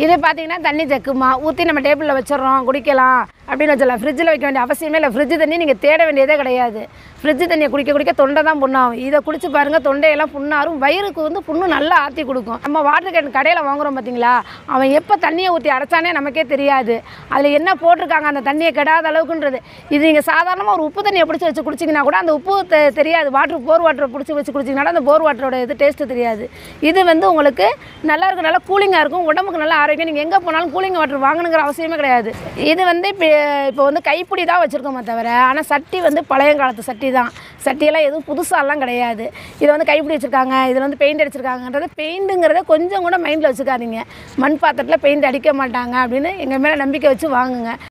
இது பார்த்தீங்கன்னா தண்ணி ஜக்குமா ஊற்றி நம்ம டேபிளில் வச்சிடுறோம் குடிக்கலாம். அப்படின்னு வச்சலாம் ஃப்ரிட்ஜில் வைக்க வேண்டிய அவசியமே இல்லை. ஃப்ரிட்ஜ் தண்ணி நீங்கள் தேட வேண்டியதே கிடையாது. ஃப்ரிட்ஜ் தண்ணியை குடிக்க குடிக்க தொண்டை தான் புண்ணாகும். இதை குடிச்சு பாருங்கள் தொண்டையெல்லாம் புண்ணாரும். வயிறுக்கு வந்து புண்ணு நல்லா ஆற்றி கொடுக்கும். நம்ம வாட்டர் கேன் கடையில் வாங்குறோம் பார்த்தீங்களா அவன் எப்போ தண்ணியை ஊற்றி அடைச்சானே நமக்கே தெரியாது. அதில் என்ன போட்டிருக்காங்க? அந்த தண்ணியை கெடாத அளவுக்குன்றது. இது நீங்கள் சாதாரணமாக ஒரு உப்பு தண்ணியை பிடிச்சி வச்சு குடிச்சிங்கன்னா கூட அந்த உப்பு தெ- தெரியாது. வாட்டர் போர் வாட்டரை பிடிச்சி வச்சு குடிச்சிங்கன்னா அந்த போர் வாட்டரோட இது டேஸ்ட்டு தெரியாது. இது வந்து உங்களுக்கு நல்லா இருக்கும். நல்லா கூலிங்காக இருக்கும். உடம்புக்கு நல்லா ஆரோக்கியம். நீங்கள் எங்கே போனாலும் கூலிங் வாட்டர் வாங்கணுங்கிற அவசியமே கிடையாது. இது வந்து இப்போ இப்போ வந்து கைப்பிடி தான் வச்சுருக்கோமே தவிர ஆனால் சட்டி வந்து பழைய காலத்து சட்டி தான். சட்டியெல்லாம் எதுவும் புதுசாலாம் கிடையாது. இதை வந்து கைப்பிடி வச்சுருக்காங்க இதில் வந்து பெயிண்ட் அடிச்சிருக்காங்கன்றது பெயிண்ட்டுங்கிறத கொஞ்சம் கூட மைண்டில் வச்சுக்காதீங்க. மண் பாத்திரத்தில் பெயிண்ட் அடிக்க மாட்டாங்க அப்படின்னு எங்கள் மேலே நம்பிக்கை வச்சு வாங்குங்க.